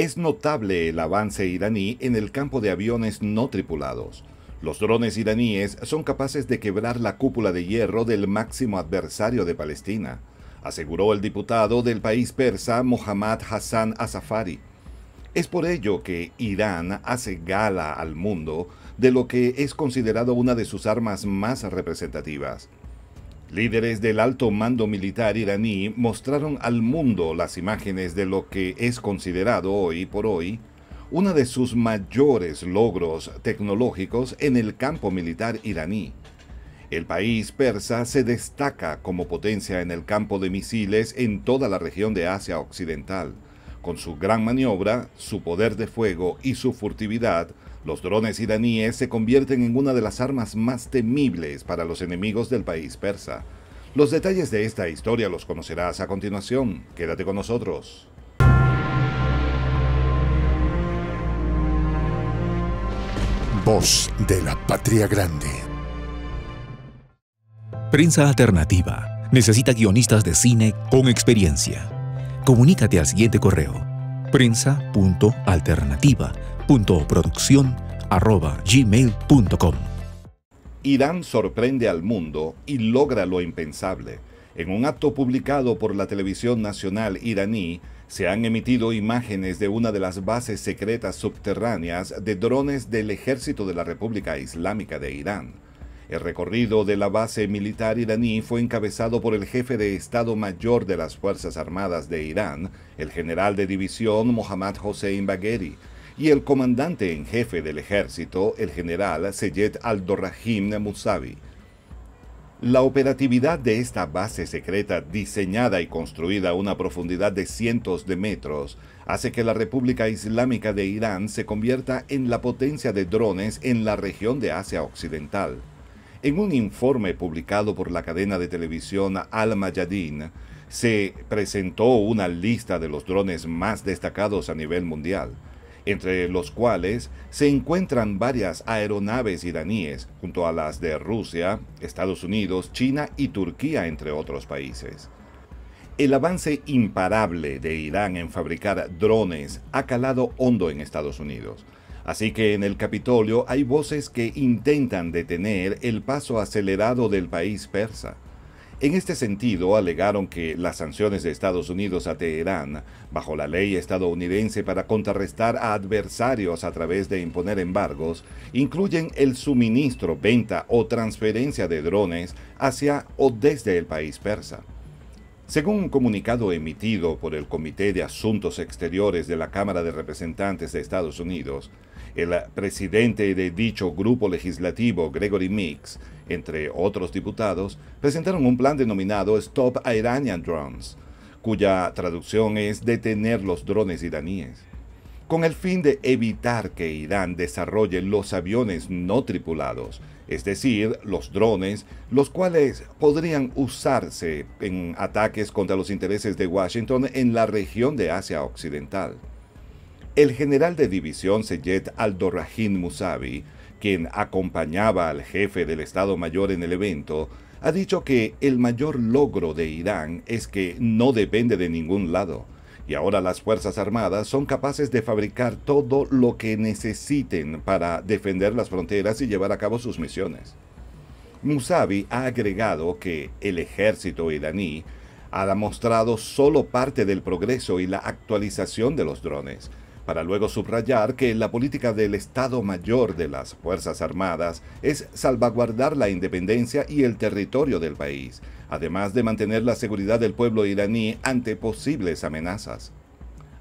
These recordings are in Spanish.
Es notable el avance iraní en el campo de aviones no tripulados. Los drones iraníes son capaces de quebrar la cúpula de hierro del máximo adversario de Palestina, aseguró el diputado del país persa Mohammad Hassan Azafari. Es por ello que Irán hace gala al mundo de lo que es considerado una de sus armas más representativas. Líderes del alto mando militar iraní mostraron al mundo las imágenes de lo que es considerado hoy por hoy uno de sus mayores logros tecnológicos en el campo militar iraní. El país persa se destaca como potencia en el campo de misiles en toda la región de Asia Occidental. Con su gran maniobra, su poder de fuego y su furtividad, los drones iraníes se convierten en una de las armas más temibles para los enemigos del país persa. Los detalles de esta historia los conocerás a continuación. Quédate con nosotros. Voz de la Patria Grande. Prensa Alternativa. Necesita guionistas de cine con experiencia. Comunícate al siguiente correo prensa.alternativa.producción.gmail.com Irán sorprende al mundo y logra lo impensable. En un acto publicado por la televisión nacional iraní, se han emitido imágenes de una de las bases secretas subterráneas de drones del ejército de la República Islámica de Irán. El recorrido de la base militar iraní fue encabezado por el jefe de Estado Mayor de las Fuerzas Armadas de Irán, el general de división Mohammad Hossein Bagheri, y el comandante en jefe del ejército, el general Seyed al-Dorrahim Musavi. La operatividad de esta base secreta, diseñada y construida a una profundidad de cientos de metros, hace que la República Islámica de Irán se convierta en la potencia de drones en la región de Asia Occidental. En un informe publicado por la cadena de televisión Al Mayadin, se presentó una lista de los drones más destacados a nivel mundial, entre los cuales se encuentran varias aeronaves iraníes, junto a las de Rusia, Estados Unidos, China y Turquía, entre otros países. El avance imparable de Irán en fabricar drones ha calado hondo en Estados Unidos. Así que en el Capitolio hay voces que intentan detener el paso acelerado del país persa. En este sentido, alegaron que las sanciones de Estados Unidos a Teherán, bajo la ley estadounidense para contrarrestar a adversarios a través de imponer embargos, incluyen el suministro, venta o transferencia de drones hacia o desde el país persa. Según un comunicado emitido por el Comité de Asuntos Exteriores de la Cámara de Representantes de Estados Unidos, el presidente de dicho grupo legislativo, Gregory Mix, entre otros diputados, presentaron un plan denominado Stop Iranian Drones, cuya traducción es detener los drones iraníes, con el fin de evitar que Irán desarrolle los aviones no tripulados, es decir, los drones, los cuales podrían usarse en ataques contra los intereses de Washington en la región de Asia Occidental. El general de división Seyed al-Dorrahim Musavi, quien acompañaba al jefe del Estado Mayor en el evento, ha dicho que el mayor logro de Irán es que no depende de ningún lado, y ahora las Fuerzas Armadas son capaces de fabricar todo lo que necesiten para defender las fronteras y llevar a cabo sus misiones. Musavi ha agregado que el ejército iraní ha mostrado solo parte del progreso y la actualización de los drones, para luego subrayar que la política del Estado Mayor de las Fuerzas Armadas es salvaguardar la independencia y el territorio del país, además de mantener la seguridad del pueblo iraní ante posibles amenazas.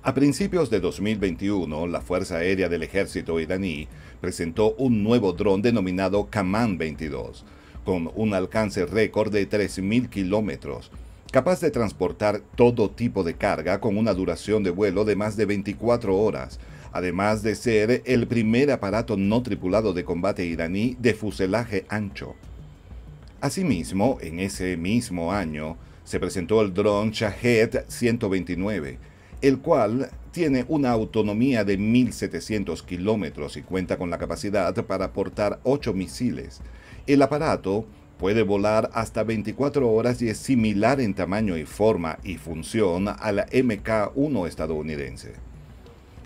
A principios de 2021, la Fuerza Aérea del Ejército iraní presentó un nuevo dron denominado Kaman 22, con un alcance récord de 3.000 kilómetros, capaz de transportar todo tipo de carga con una duración de vuelo de más de 24 horas, además de ser el primer aparato no tripulado de combate iraní de fuselaje ancho. Asimismo, en ese mismo año, se presentó el dron Shahed 129, el cual tiene una autonomía de 1.700 kilómetros y cuenta con la capacidad para portar 8 misiles. El aparato Puede volar hasta 24 horas y es similar en tamaño y forma y función a la MK-1 estadounidense.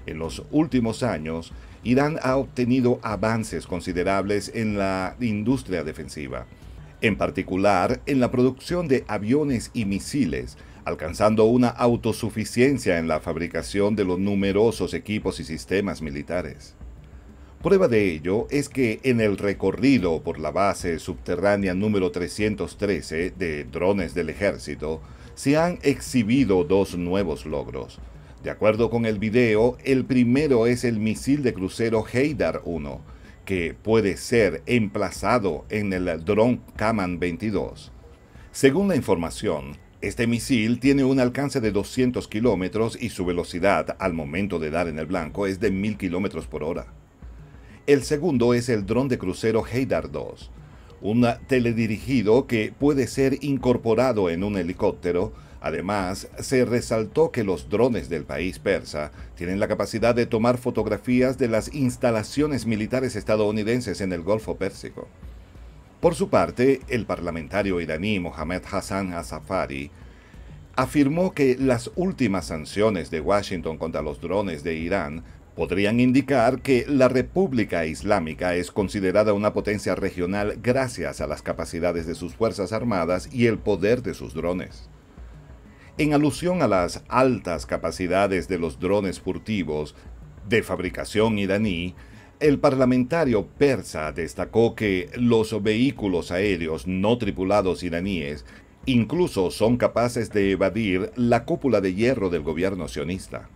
En los últimos años, Irán ha obtenido avances considerables en la industria defensiva, en particular en la producción de aviones y misiles, alcanzando una autosuficiencia en la fabricación de los numerosos equipos y sistemas militares. Prueba de ello es que en el recorrido por la base subterránea número 313 de drones del ejército, se han exhibido dos nuevos logros. De acuerdo con el video, el primero es el misil de crucero Heydar 1, que puede ser emplazado en el dron Kaman 22. Según la información, este misil tiene un alcance de 200 kilómetros y su velocidad al momento de dar en el blanco es de 1000 kilómetros por hora. El segundo es el dron de crucero Heydar 2, un teledirigido que puede ser incorporado en un helicóptero. Además, se resaltó que los drones del país persa tienen la capacidad de tomar fotografías de las instalaciones militares estadounidenses en el Golfo Pérsico. Por su parte, el parlamentario iraní Mohamed Hassan Azafari afirmó que las últimas sanciones de Washington contra los drones de Irán podrían indicar que la República Islámica es considerada una potencia regional gracias a las capacidades de sus Fuerzas Armadas y el poder de sus drones. En alusión a las altas capacidades de los drones furtivos de fabricación iraní, el parlamentario persa destacó que los vehículos aéreos no tripulados iraníes incluso son capaces de evadir la cúpula de hierro del gobierno sionista.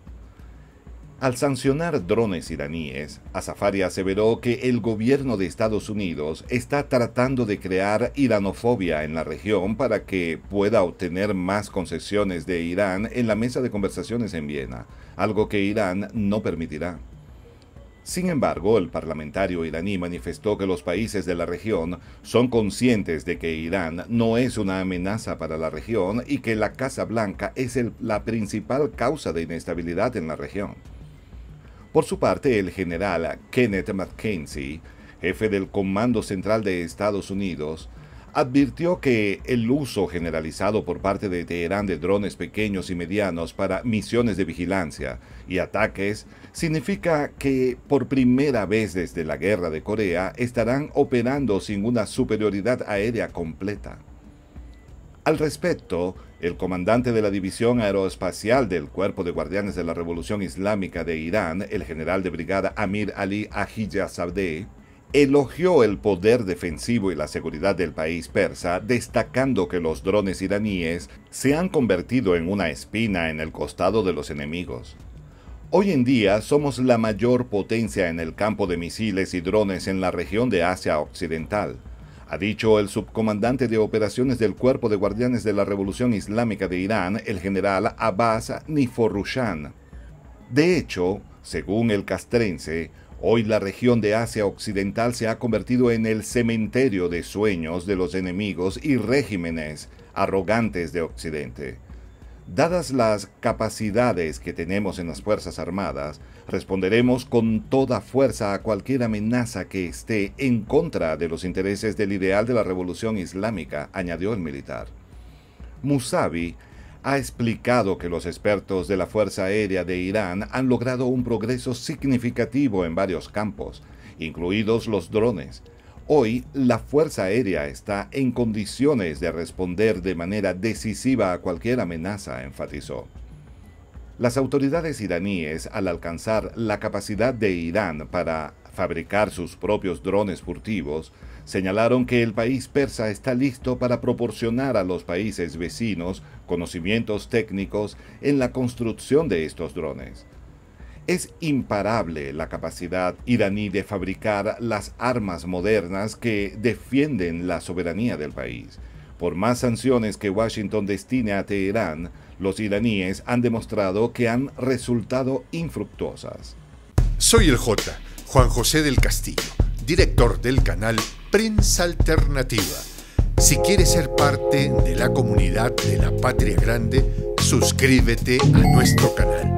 Al sancionar drones iraníes, Azafari aseveró que el gobierno de Estados Unidos está tratando de crear iranofobia en la región para que pueda obtener más concesiones de Irán en la mesa de conversaciones en Viena, algo que Irán no permitirá. Sin embargo, el parlamentario iraní manifestó que los países de la región son conscientes de que Irán no es una amenaza para la región y que la Casa Blanca es la principal causa de inestabilidad en la región. Por su parte, el general Kenneth McKenzie, jefe del Comando Central de Estados Unidos, advirtió que el uso generalizado por parte de Teherán de drones pequeños y medianos para misiones de vigilancia y ataques significa que por primera vez desde la guerra de Corea estarán operando sin una superioridad aérea completa. Al respecto, el comandante de la División Aeroespacial del Cuerpo de Guardianes de la Revolución Islámica de Irán, el general de brigada Amir Ali Ahijazadeh, elogió el poder defensivo y la seguridad del país persa, destacando que los drones iraníes se han convertido en una espina en el costado de los enemigos. Hoy en día somos la mayor potencia en el campo de misiles y drones en la región de Asia Occidental ha dicho el subcomandante de operaciones del Cuerpo de Guardianes de la Revolución Islámica de Irán, el general Abbas Niforushan. De hecho, según el castrense, hoy la región de Asia Occidental se ha convertido en el cementerio de sueños de los enemigos y regímenes arrogantes de Occidente. Dadas las capacidades que tenemos en las Fuerzas Armadas, responderemos con toda fuerza a cualquier amenaza que esté en contra de los intereses del ideal de la revolución islámica, añadió el militar. Musavi ha explicado que los expertos de la Fuerza Aérea de Irán han logrado un progreso significativo en varios campos, incluidos los drones, Hoy, la Fuerza Aérea está en condiciones de responder de manera decisiva a cualquier amenaza, enfatizó. Las autoridades iraníes, al alcanzar la capacidad de Irán para fabricar sus propios drones furtivos, señalaron que el país persa está listo para proporcionar a los países vecinos conocimientos técnicos en la construcción de estos drones. Es imparable la capacidad iraní de fabricar las armas modernas que defienden la soberanía del país. Por más sanciones que Washington destine a Teherán, los iraníes han demostrado que han resultado infructuosas. Soy el J, Juan José del Castillo, director del canal Prensa Alternativa. Si quieres ser parte de la comunidad de la Patria Grande, suscríbete a nuestro canal.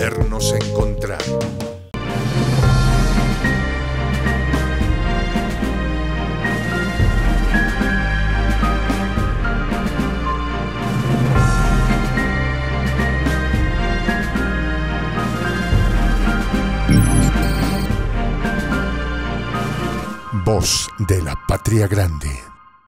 volvernos a encontrar. Voz de la Patria Grande.